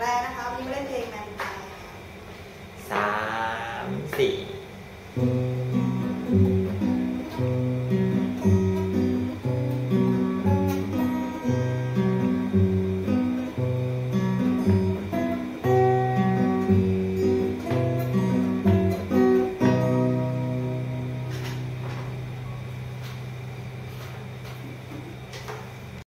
แรกนะคะวันนี้มาเล่นเพลงแมนตาสามสี่